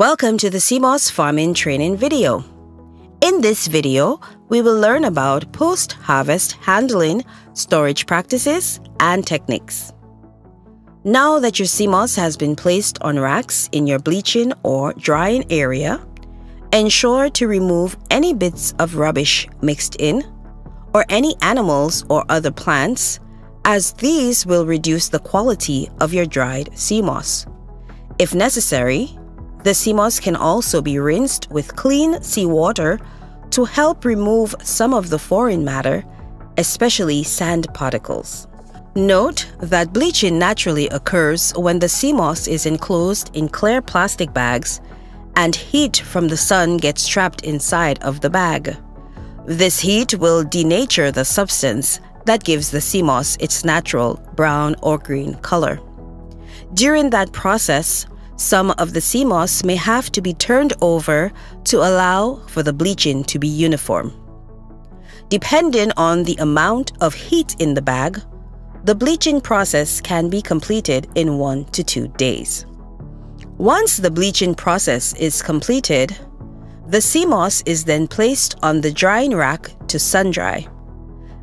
Welcome to the Moss Farming Training video. In this video, we will learn about post-harvest handling, storage practices, and techniques. Now that your sea moss has been placed on racks in your bleaching or drying area, ensure to remove any bits of rubbish mixed in, or any animals or other plants, as these will reduce the quality of your dried sea moss. If necessary, the sea moss can also be rinsed with clean seawater to help remove some of the foreign matter, especially sand particles. Note that bleaching naturally occurs when the sea moss is enclosed in clear plastic bags and heat from the sun gets trapped inside of the bag. This heat will denature the substance that gives the sea moss its natural brown or green color. During that process, some of the sea moss may have to be turned over to allow for the bleaching to be uniform. Depending on the amount of heat in the bag, the bleaching process can be completed in one to two days. Once the bleaching process is completed, the sea moss is then placed on the drying rack to sun dry.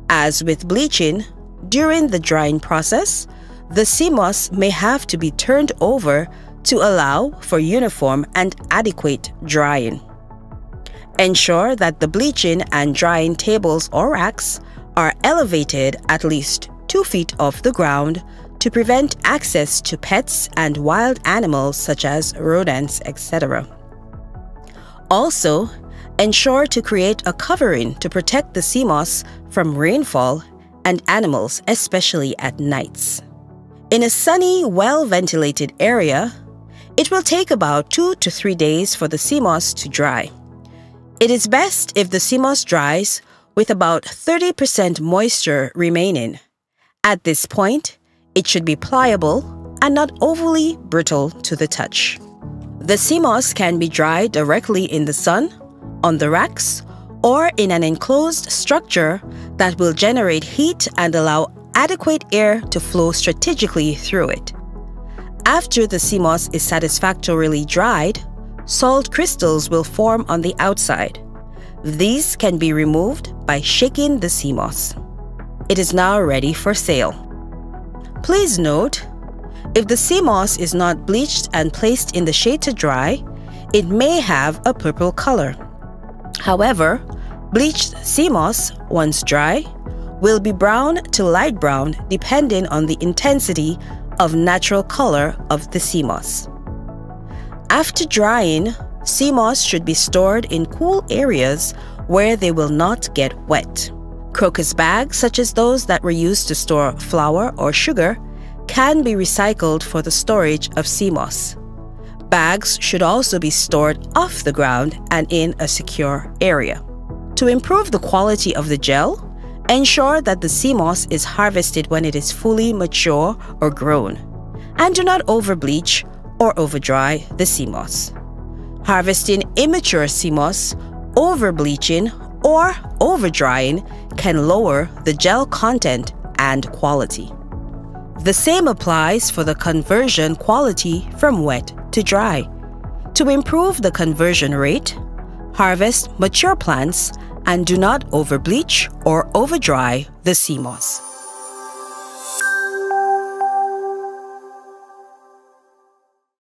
As with bleaching, during the drying process, the sea moss may have to be turned over to allow for uniform and adequate drying. Ensure that the bleaching and drying tables or racks are elevated at least 2 feet off the ground to prevent access to pets and wild animals such as rodents, etc. Also, ensure to create a covering to protect the sea moss from rainfall and animals, especially at nights. In a sunny, well ventilated area, it will take about two to three days for the sea moss to dry. It is best if the sea moss dries with about 30% moisture remaining. At this point, it should be pliable and not overly brittle to the touch. The sea moss can be dried directly in the sun, on the racks, or in an enclosed structure that will generate heat and allow adequate air to flow strategically through it. After the sea moss is satisfactorily dried, salt crystals will form on the outside. These can be removed by shaking the sea moss. It is now ready for sale. Please note, if the sea moss is not bleached and placed in the shade to dry, it may have a purple color. However, bleached sea moss, once dry, will be brown to light brown depending on the intensity of natural color of the sea moss. After drying, sea moss should be stored in cool areas where they will not get wet. Crocus bags, such as those that were used to store flour or sugar, can be recycled for the storage of sea moss. Bags should also be stored off the ground and in a secure area. To improve the quality of the gel, Ensure that the sea moss is harvested when it is fully mature or grown. And do not overbleach or over-dry the sea moss. Harvesting immature sea moss, overbleaching, or over-drying can lower the gel content and quality. The same applies for the conversion quality from wet to dry. To improve the conversion rate, harvest mature plants and do not overbleach or overdry the sea moss.